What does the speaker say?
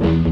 you